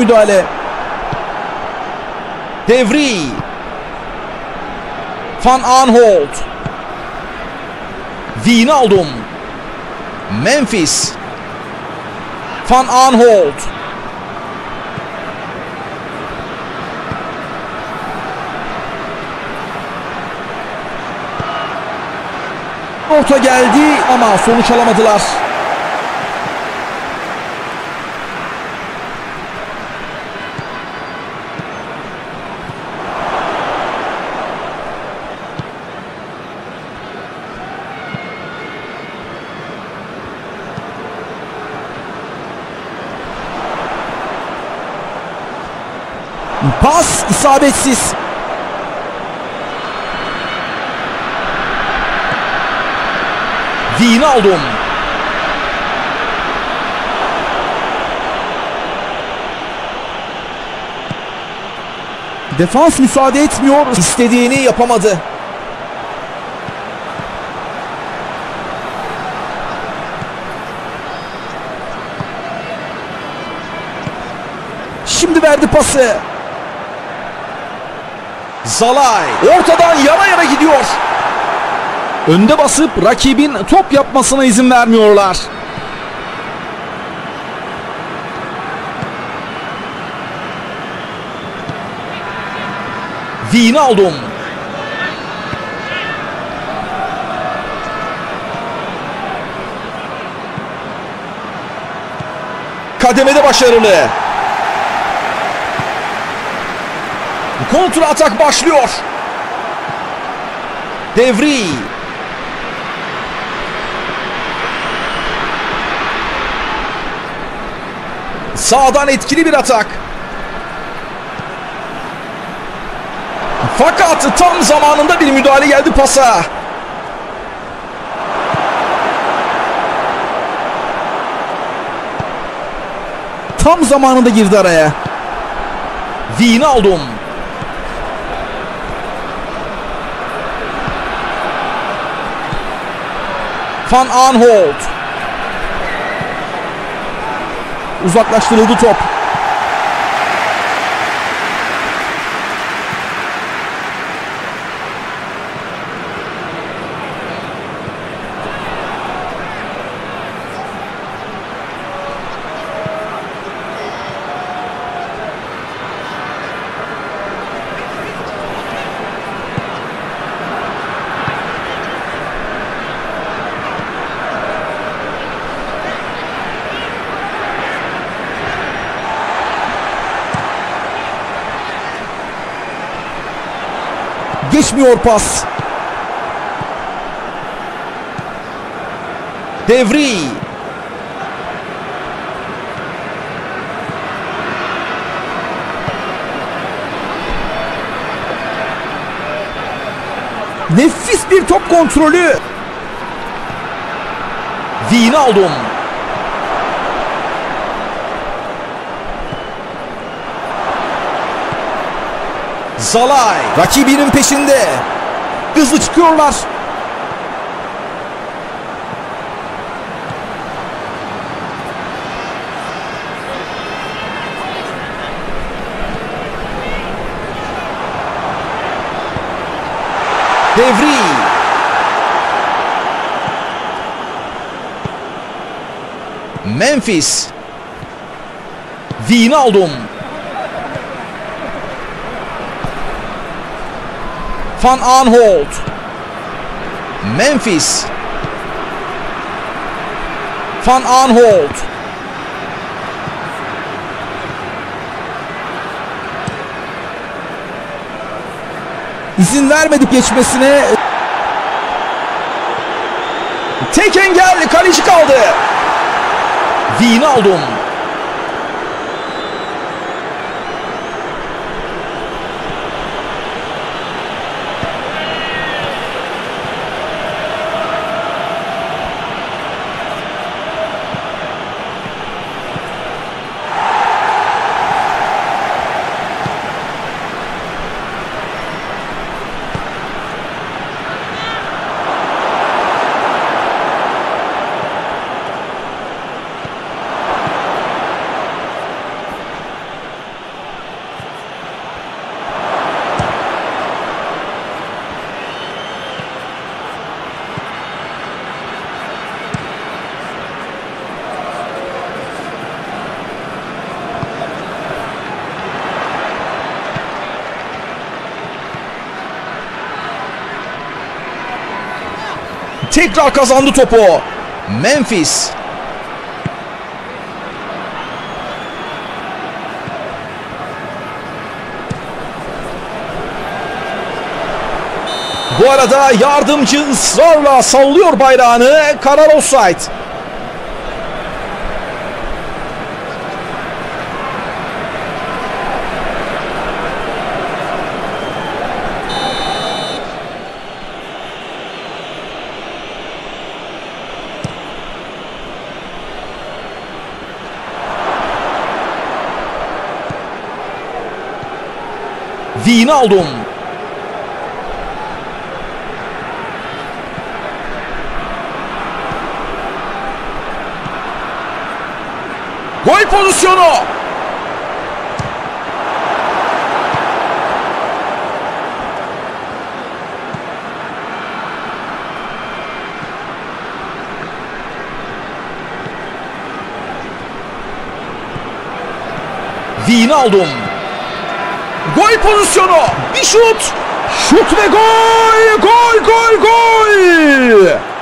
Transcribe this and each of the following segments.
müdahale. Devri. Van Aanholt. Wijnaldum. Memphis. Van Aanholt. Orta geldi ama sonuç alamadılar. Pas isabetsiz. Wijnaldum. Defans müsaade etmiyor. İstediğini yapamadı. Şimdi verdi pası. Zalay ortadan yana yana gidiyor. Önde basıp rakibin top yapmasına izin vermiyorlar. Wijnaldum. Kademede başarılı. Kontra atak başlıyor. Devri. Sağdan etkili bir atak. Fakat tam zamanında bir müdahale geldi pasa. Tam zamanında girdi araya. Wijnaldum. Van Aanholt. Uzaklaştırıldı top. Geçmiyor pas. Devri. Nefis bir top kontrolü. Wijnaldum. Zalay rakibinin peşinde. Hızlı çıkıyorlar. Devri. Memphis. Wijnaldum. Van Aanholt. Memphis. Van Aanholt. İzin vermedik geçmesine. Tek engel kaleci kaldı. Wijnaldum. Tekrar kazandı topu. Memphis. Bu arada yardımcı ısrarla sallıyor bayrağını. Karar offside. Wijnaldum. Gol pozisyonu. Wijnaldum. Gol pozisyonu. Bir şut. Şut ve gol. Gol gol gol.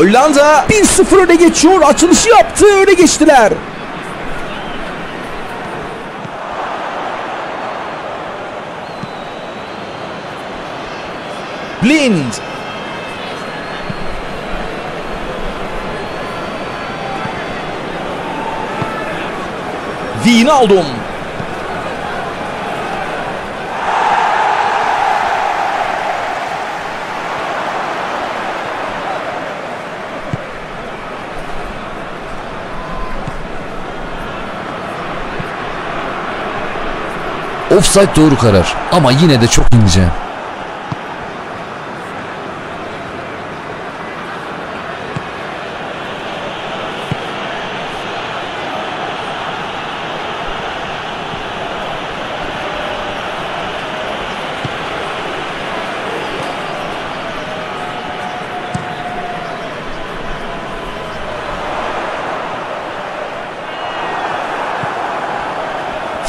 Hollanda 1-0 öne geçiyor. Açılışı yaptı. Öne geçtiler. Blind. Wijnaldum. Offside doğru karar ama yine de çok ince.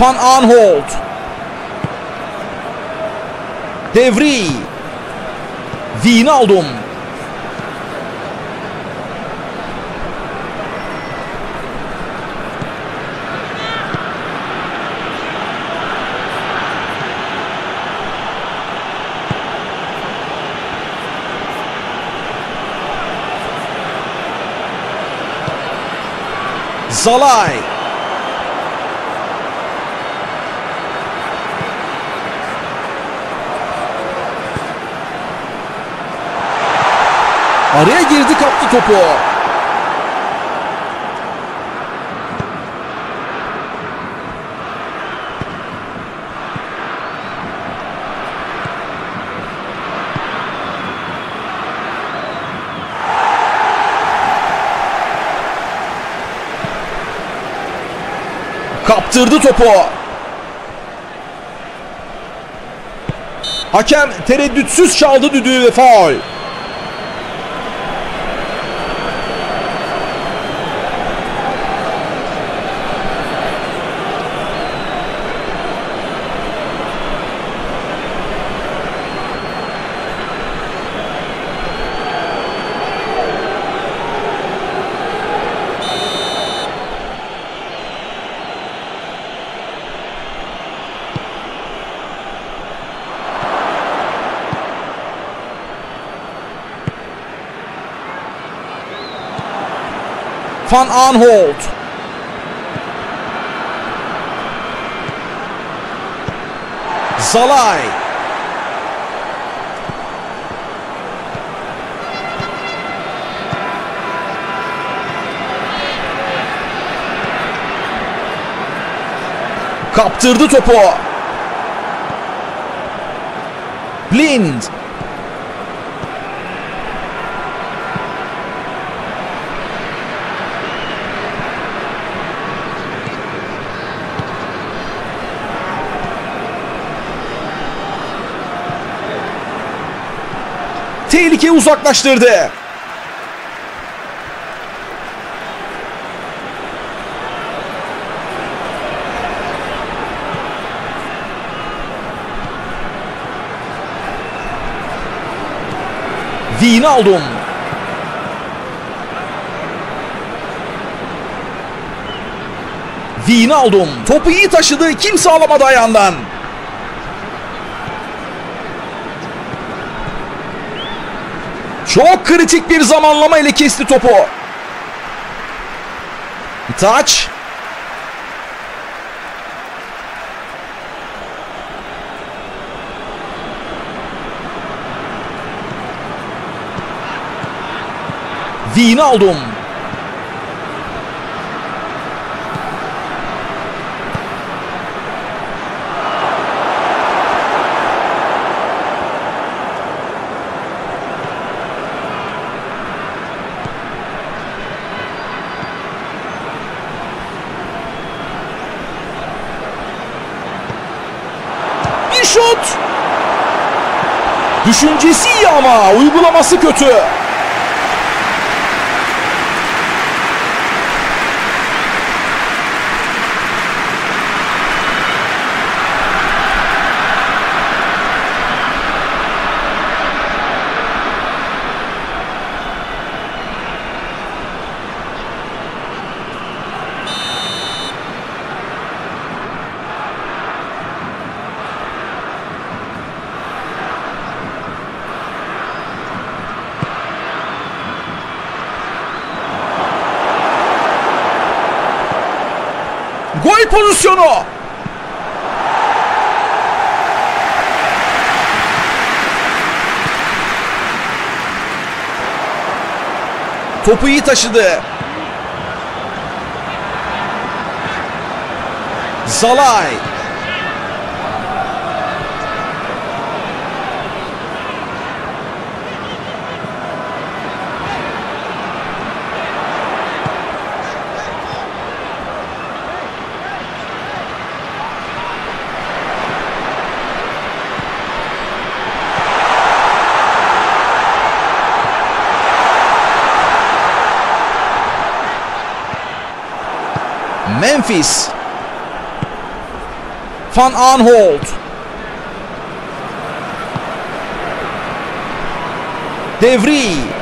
Van Aanholt. Devri. Wijnaldum. Zalay. Araya girdi kaptı topu. Kaptırdı topu. Hakem tereddütsüz çaldı düdüğü ve faul. Van Aanholt. Zalay. Kaptırdı topu. Blind. Tehlikeyi uzaklaştırdı. Wijnaldum. Wijnaldum. Topu iyi taşıdı. Kimse alamadı ayağından. Çok kritik bir zamanlama ile kesti topu. Taç. Wijnaldum. Bir şut. Düşüncesi iyi ama uygulaması kötü. Gol pozisyonu. Topu iyi taşıdı. Zalay. Memphis. Van Aanholt. Devri.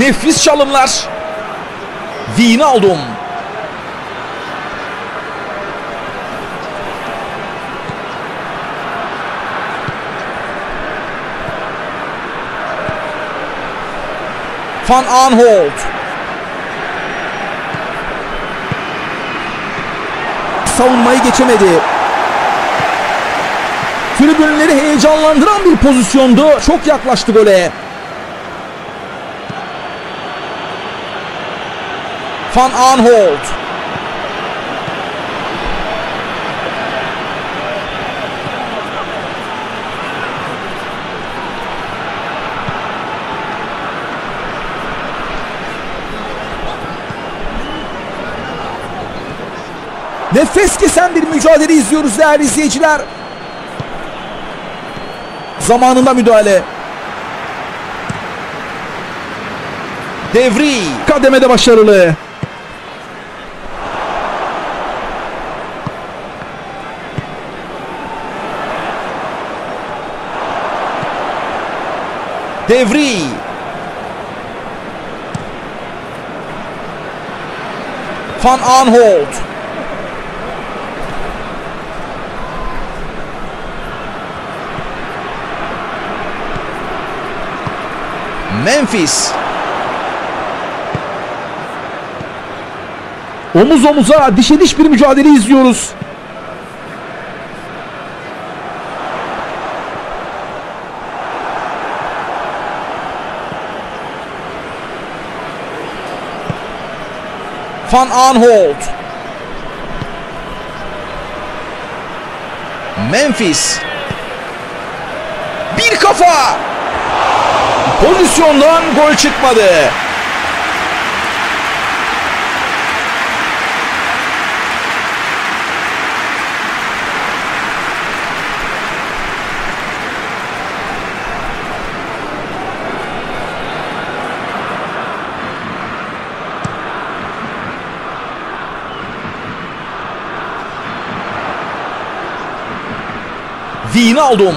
Nefis çalımlar. Wijnaldum. Van Aanholt. Savunmayı geçemedi. Tribünleri heyecanlandıran bir pozisyondu. Çok yaklaştı gole. Van Aanholt. Nefes kesen bir mücadele izliyoruz değerli izleyiciler. Zamanında müdahale. Devri kademede başarılı. Devri. Van Aanholt. Memphis. Omuz omuza dişe diş bir mücadele izliyoruz. Van Aanholt. Memphis. Bir kafa. Pozisyondan gol çıkmadı. Wijnaldum.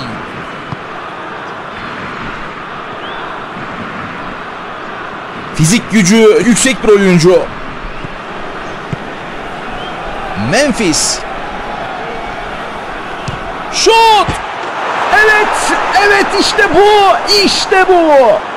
Fizik gücü yüksek bir oyuncu. Memphis. Şut! Evet, evet işte bu, işte bu.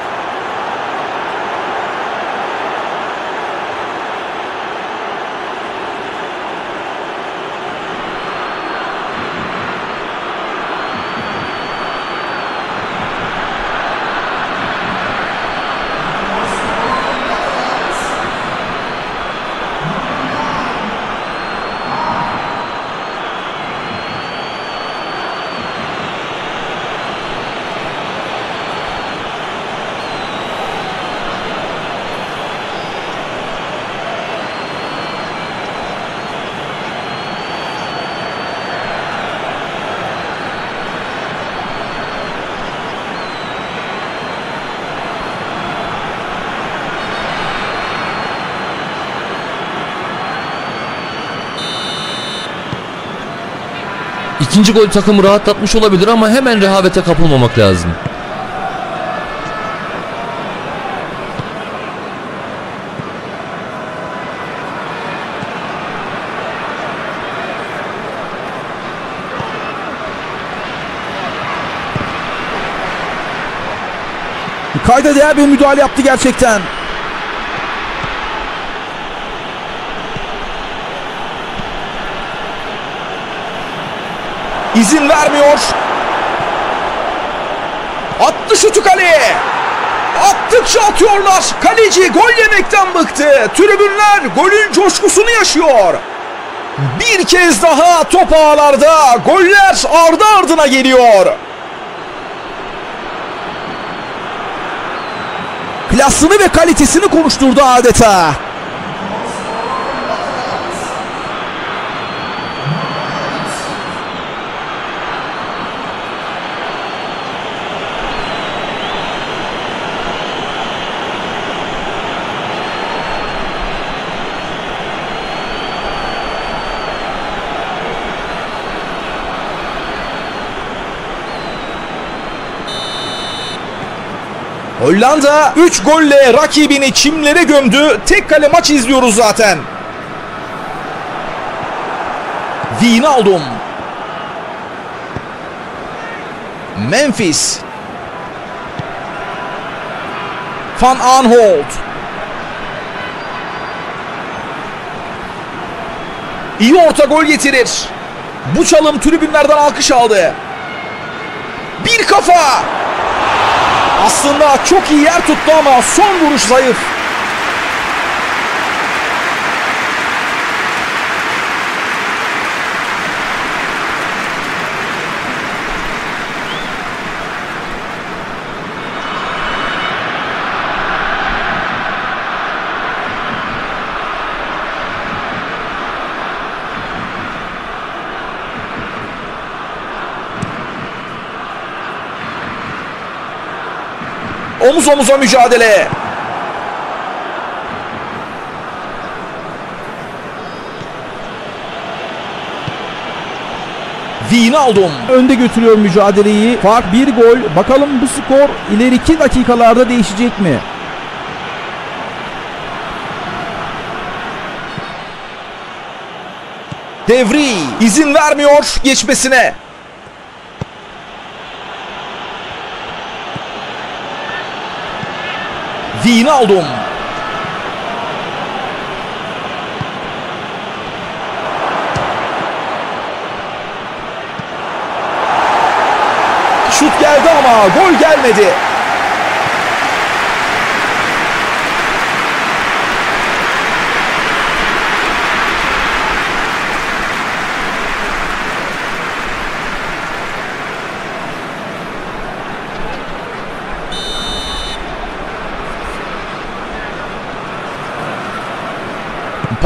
İkinci gol takımı rahatlatmış olabilir ama hemen rehavete kapılmamak lazım. Kayda değer bir müdahale yaptı gerçekten. İzin vermiyor. Attı şutu kaleye. Attıkça atıyorlar. Kaleci gol yemekten bıktı. Tribünler golün coşkusunu yaşıyor. Bir kez daha top ağlarda. Goller ardı ardına geliyor. Klasını ve kalitesini konuşturdu adeta. Hollanda 3 golle rakibini çimlere gömdü. Tek kale maç izliyoruz zaten. Wijnaldum. Memphis. Van Aanholt. İyi orta gol getirir. Bu çalım tribünlerden alkış aldı. Bir kafa. Aslında çok iyi yer tuttu ama son vuruş zayıf. Omuz omuza mücadele. Wijnaldum önde götürüyor mücadeleyi. Fark bir gol. Bakalım bu skor ileriki dakikalarda değişecek mi? Devri izin vermiyor geçmesine. Wijnaldum. Şut geldi ama gol gelmedi.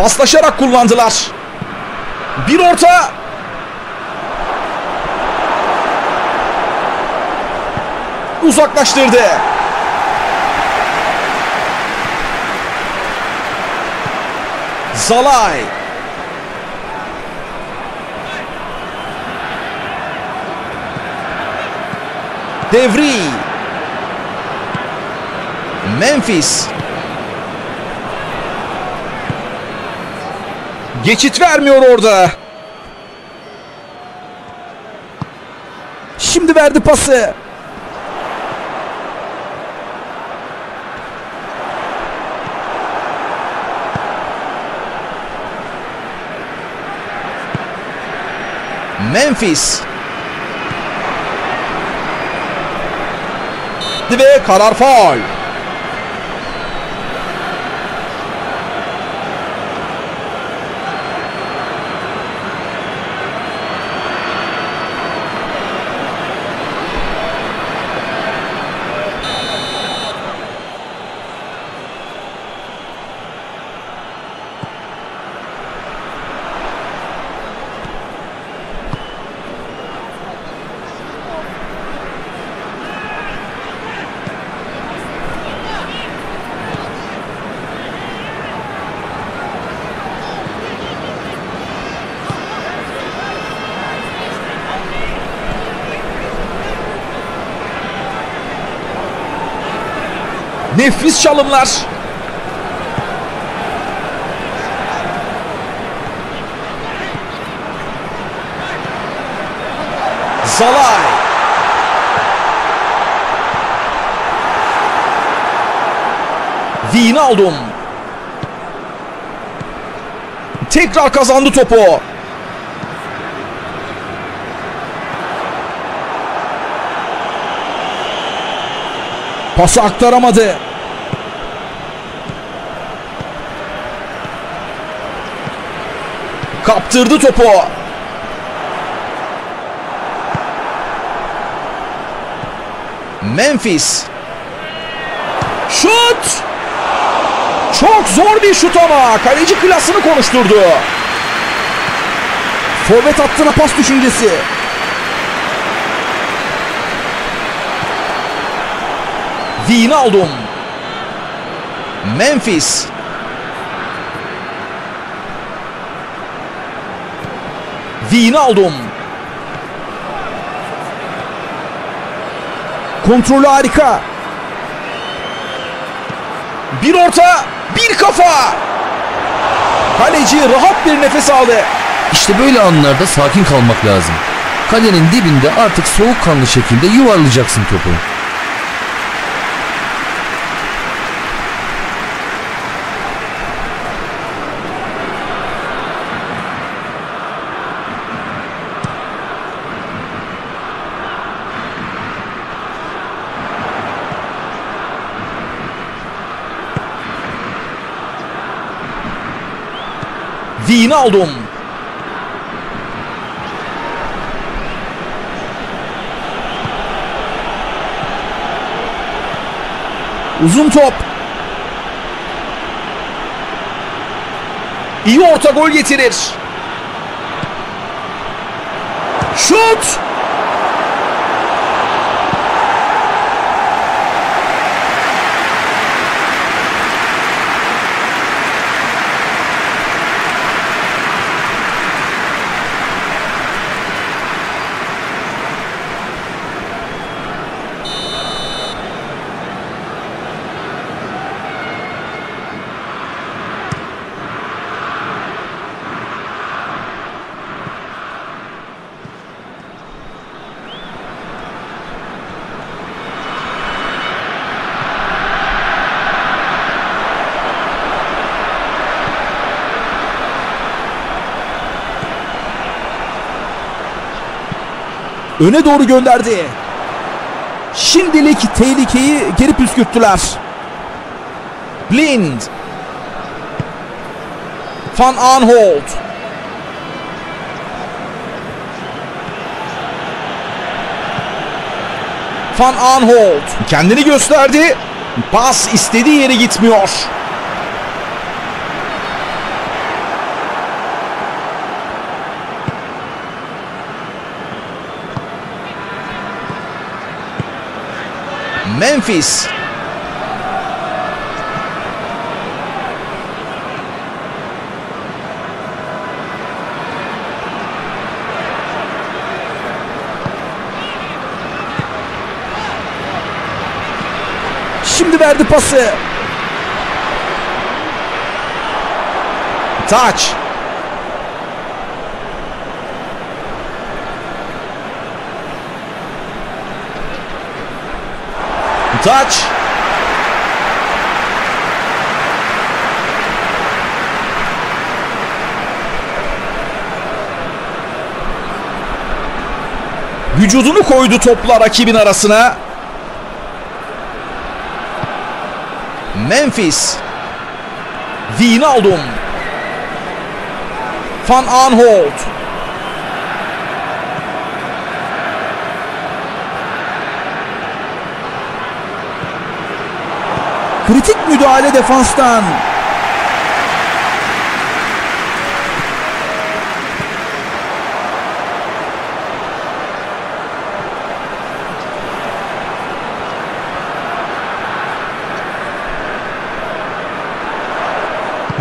Paslaşarak kullandılar. Bir orta. Uzaklaştırdı. Zalay. Devri. Memphis. Geçit vermiyor orada. Şimdi verdi pası. Memphis. Ve karar faul. Nefis çalımlar. Zalay. Wijnaldum. Tekrar kazandı topu. Pası aktaramadı. Kaptırdı topu. Memphis. Şut! Çok zor bir şut ama kaleci klasını konuşturdu. Forvet hattına pas düşüncesi. Wijnaldum. Memphis. Wijnaldum. Kontrolü harika. Bir orta, bir kafa. Kaleci rahat bir nefes aldı. İşte böyle anlarda sakin kalmak lazım. Kalenin dibinde artık soğukkanlı şekilde yuvarlayacaksın topu. Wijnaldum. Uzun top. İyi orta gol getirir. Şut! Öne doğru gönderdi. Şimdilik tehlikeyi geri püskürttüler. Blind. Van Aanholt. Van Aanholt kendini gösterdi. Pas istediği yere gitmiyor. Memphis. Şimdi verdi pası. Taç. Taç. Vücudunu koydu topla rakibin arasına. Memphis. Wijnaldum. Van Aanholt. Kritik müdahale defanstan.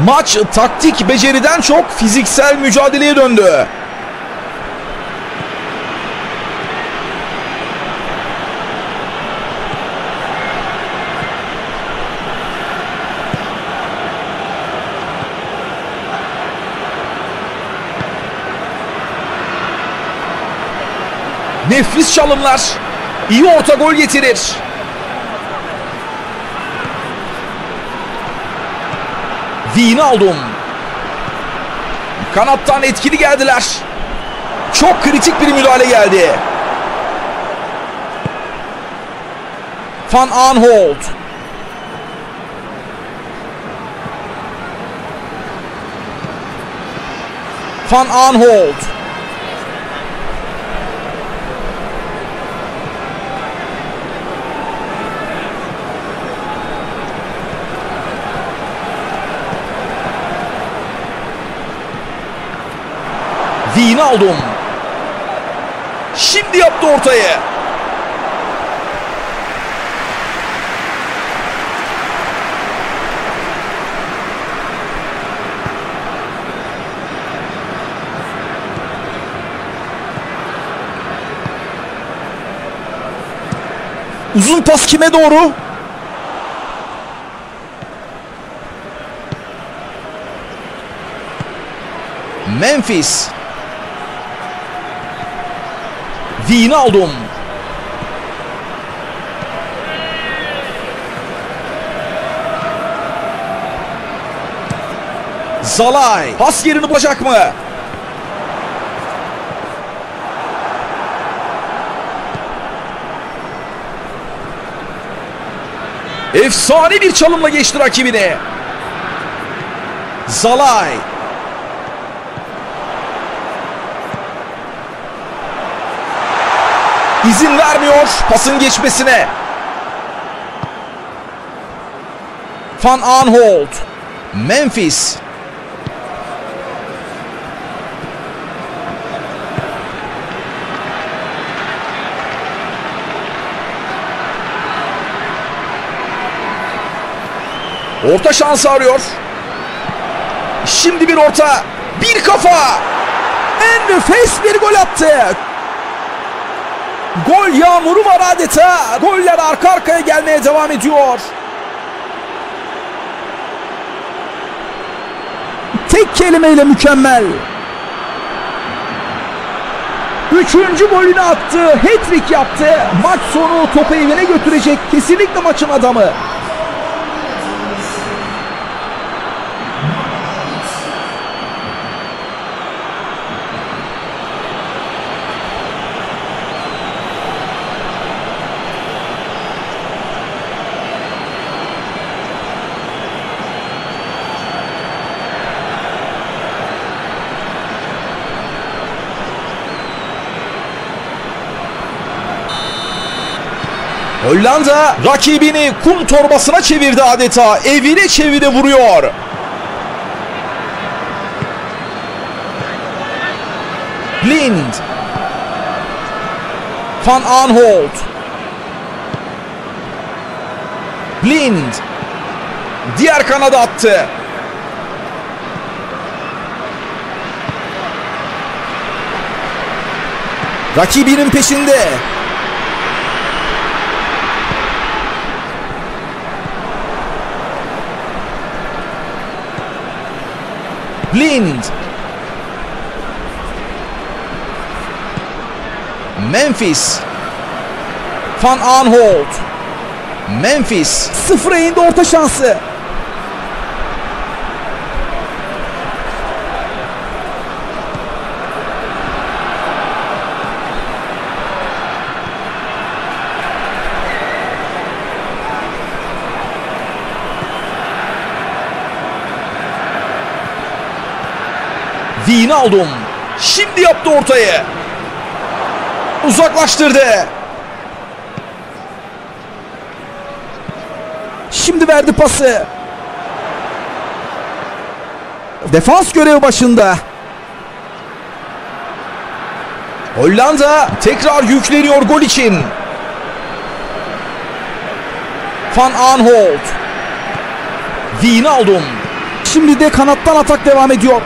Maç taktik beceriden çok fiziksel mücadeleye döndü. Nefis çalımlar. İyi orta gol getirir. Wijnaldum. Kanattan etkili geldiler. Çok kritik bir müdahale geldi. Van Aanholt. Van Aanholt. Wijnaldum. Şimdi yaptı ortayı. Uzun pas kime doğru? Memphis. Wijnaldum. Zalay. Pas yerini bulacak mı? Efsane bir çalımla geçti rakibini. Zalay. İzin vermiyor pasın geçmesine. Van Aanholt. Memphis. Orta şansı arıyor. Şimdi bir orta. Bir kafa. En nefes bir gol attı. Gol yağmuru var adeta. Goller arka arkaya gelmeye devam ediyor. Tek kelimeyle mükemmel. Üçüncü golünü attı. Hat-trick yaptı. Maç sonu topu evine götürecek. Kesinlikle maçın adamı. Hollanda rakibini kum torbasına çevirdi adeta. Evine çevire vuruyor. Blind. Van Aanholt. Blind. Diğer kanada attı. Rakibinin peşinde. Blind. Memphis. Van Aanholt. Memphis. Sıfıra indi orta şansı. Wijnaldum. Şimdi yaptı ortayı. Uzaklaştırdı. Şimdi verdi pası. Defans görevi başında. Hollanda tekrar yükleniyor gol için. Van Aanholt. Wijnaldum. Şimdi de kanattan atak devam ediyor.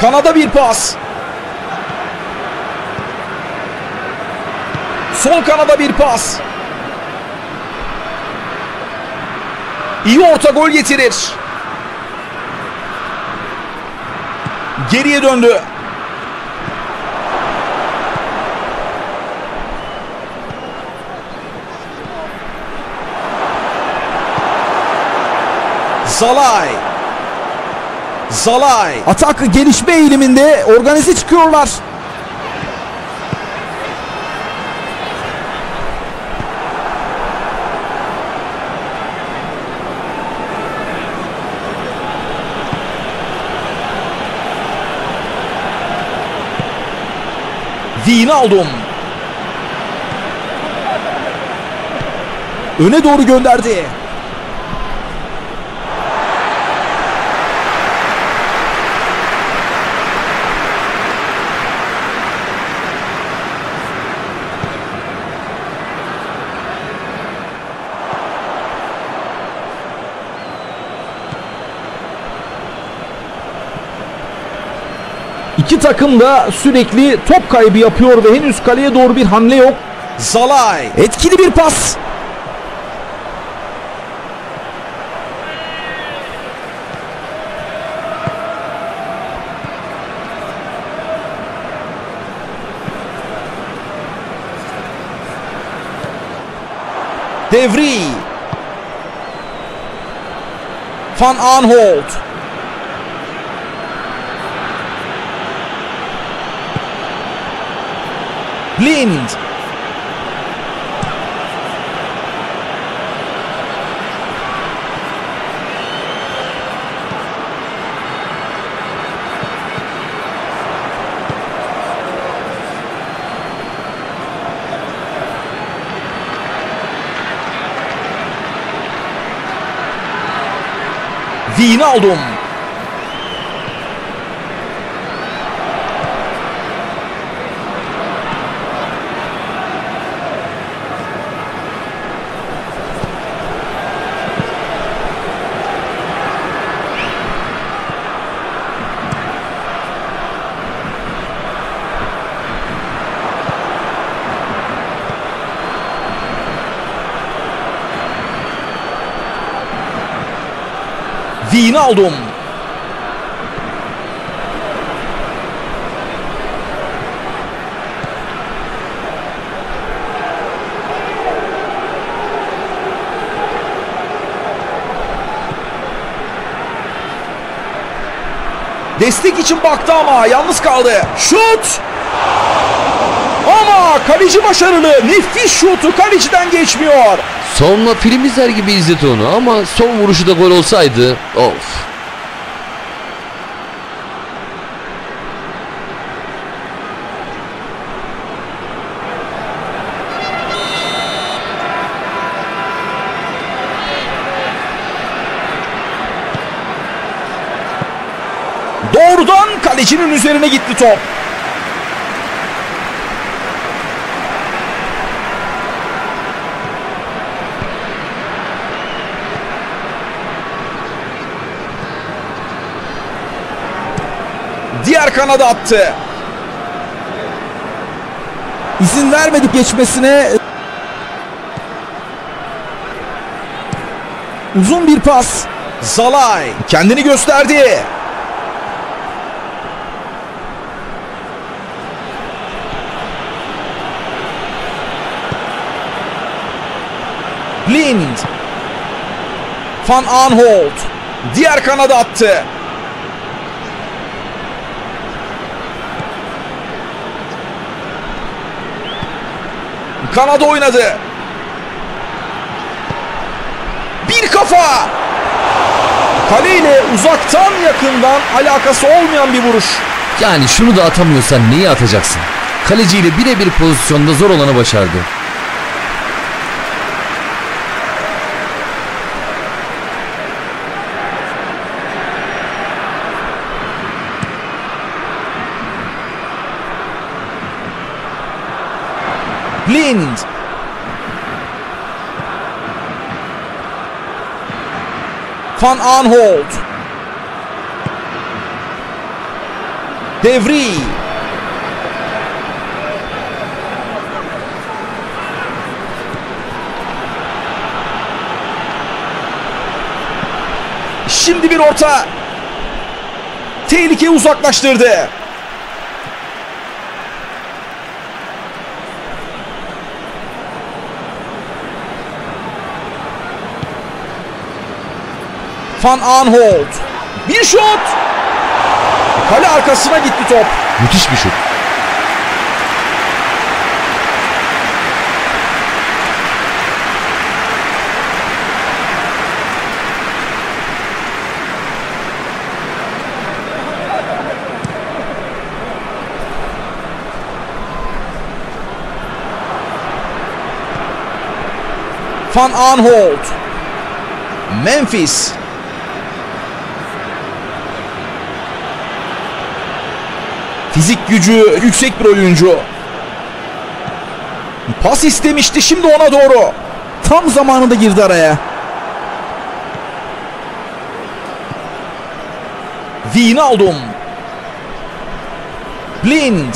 Kanada bir pas. Sol kanada bir pas. İyi orta gol getirir. Geriye döndü. Zalay. Zalay. Atak gelişme eğiliminde organize çıkıyorlar. Wijnaldum. Öne doğru gönderdi. İki takım da sürekli top kaybı yapıyor ve henüz kaleye doğru bir hamle yok. Zalay. Etkili bir pas. Devri. Van Aanholt. Blind. Wijnaldum. Wijnaldum. Destek için baktı ama yalnız kaldı. Şut! Ama kaleci başarılı. Nefis şutu kaleciden geçmiyor. Savunma film izler gibi izledi onu ama son vuruşu da gol olsaydı of. Doğrudan kalecinin üzerine gitti top. Kanada attı. İzin vermedik geçmesine. Uzun bir pas. Zalay kendini gösterdi. Lind. Van Aanholt. Diğer kanada attı. Kanada oynadı. Bir kafa. Kale ile uzaktan yakından alakası olmayan bir vuruş. Yani şunu da atamıyorsan neyi atacaksın? Kaleciyle birebir pozisyonda zor olanı başardı. Lind. Van Aanholt. Devri. Şimdi bir orta. Tehlikeyi uzaklaştırdı. Van Aanholt. Bir şut. Kale arkasına gitti top. Müthiş bir şut. Van Aanholt. Memphis. Fizik gücü yüksek bir oyuncu. Pas istemişti şimdi ona doğru. Tam zamanında girdi araya. Wijnaldum. Blind.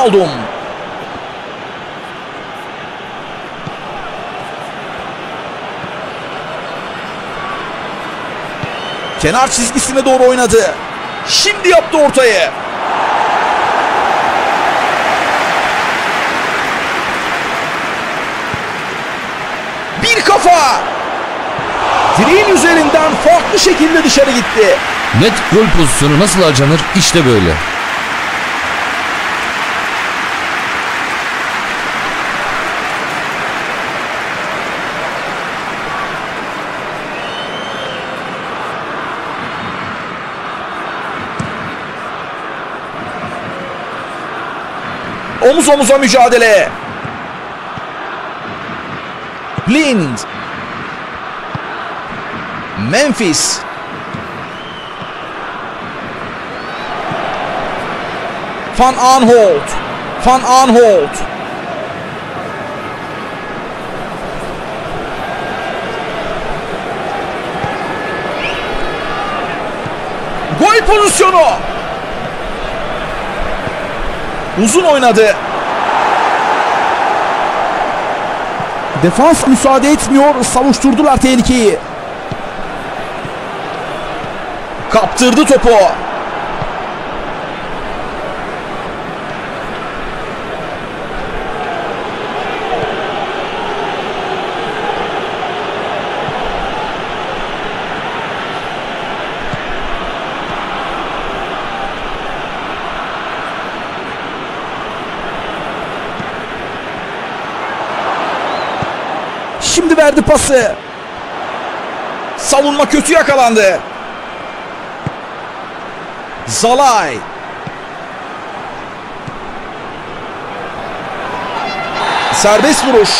Wijnaldum. Kenar çizgisine doğru oynadı. Şimdi yaptı ortayı. Bir kafa. Direğin üzerinden farklı şekilde dışarı gitti. Net gol pozisyonu nasıl harcanır? İşte böyle. Omuz omuza mücadele. Blind. Memphis. Van Aanholt. Van Aanholt. Gol pozisyonu. Uzun oynadı. Defans müsaade etmiyor. Savuşturdular tehlikeyi. Kaptırdı topu. Verdi pası. Savunma kötü yakalandı. Zalay. Serbest vuruş.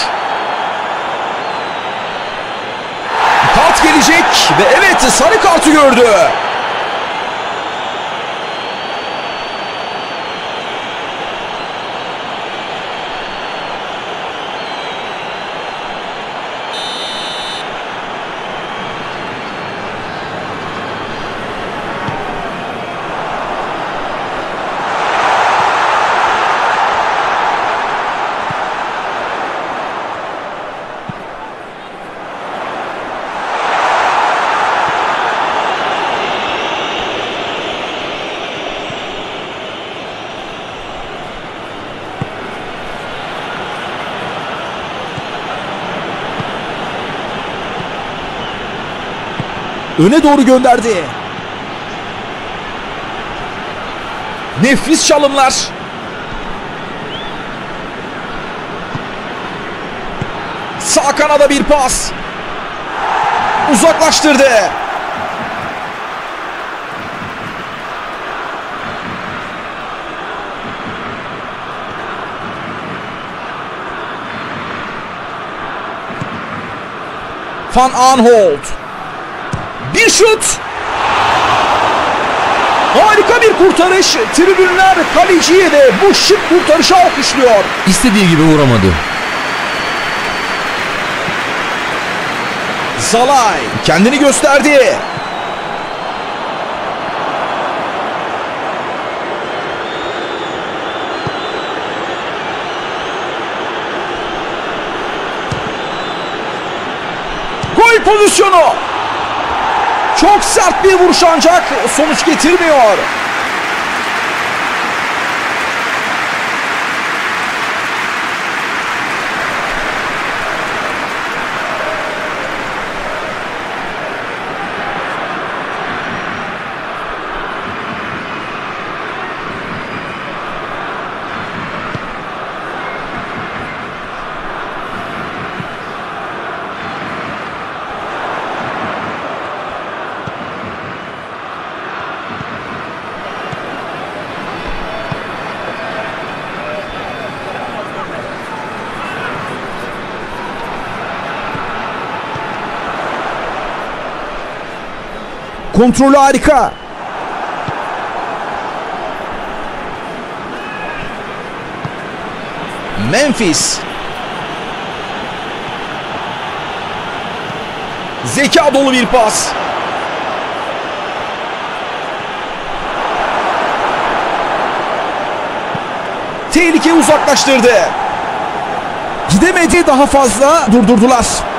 Kart gelecek ve evet sarı kartı gördü. Öne doğru gönderdi. Nefis çalımlar. Sağ kanada bir pas. Uzaklaştırdı. Van Aanholt. Şut. Harika bir kurtarış. Tribünler kaleciye de bu şık kurtarışı alkışlıyor. İstediği gibi vuramadı. Zalay kendini gösterdi. Gol pozisyonu. Çok sert bir vuruş ancak sonuç getirmiyor. Kontrolü harika. Memphis. Zeka dolu bir pas. Tehlike uzaklaştırdı. Gidemedi daha fazla durdurdular.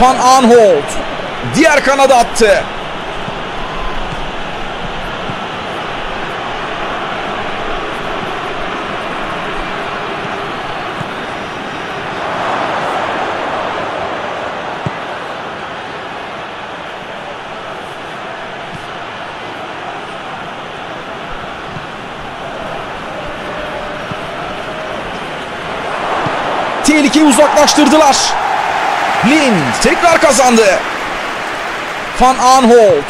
Van Aanholt. Diğer kanada attı. Tehlikeyi uzaklaştırdılar. Lind tekrar kazandı. Van Aanholt.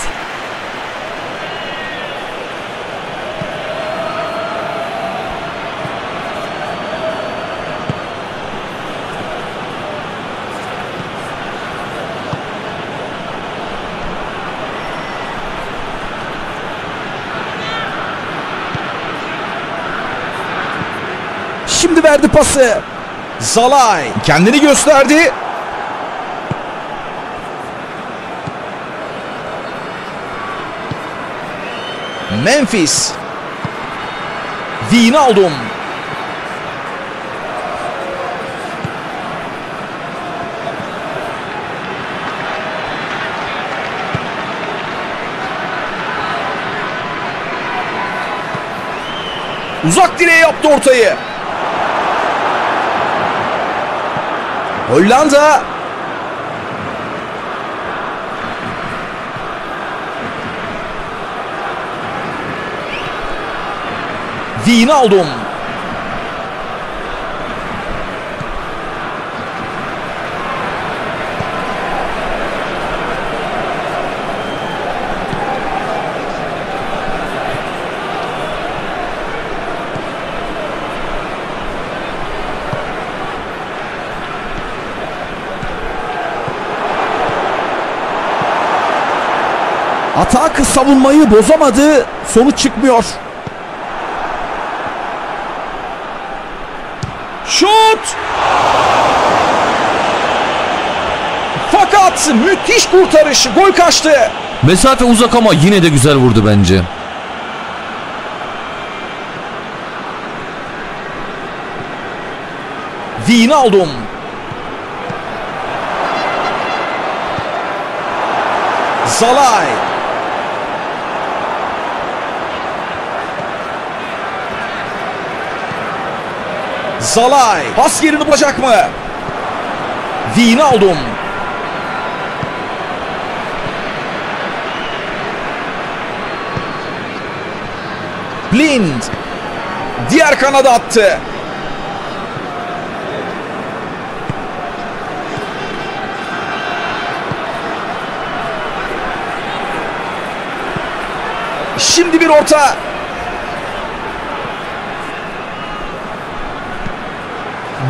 Şimdi verdi pası. Zalay kendini gösterdi. Memphis. Wijnaldum. Uzak direğe yaptı ortayı. Hollanda. Wijnaldum. Atak savunmayı bozamadı. Sonuç çıkmıyor. Fakat müthiş kurtarış. Gol kaçtı. Mesafe uzak ama yine de güzel vurdu bence. Wijnaldum. Zalay. Zalay. Pas yerini bulacak mı? Wijnaldum. Blind. Diğer kanada attı. Şimdi bir orta.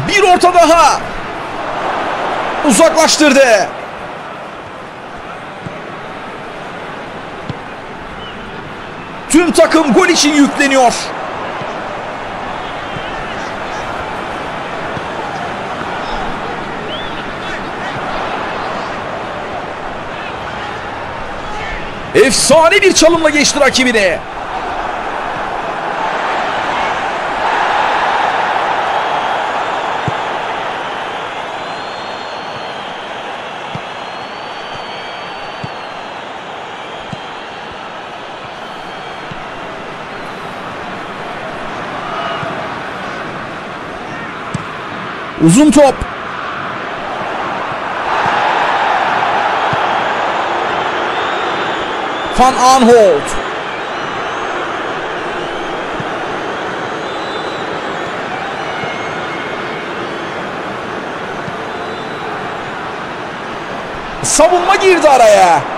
Bir orta daha. Uzaklaştırdı. Takım gol için yükleniyor. Efsane bir çalımla geçti rakibini. Uzun top. Van Aanholt. Savunma girdi araya.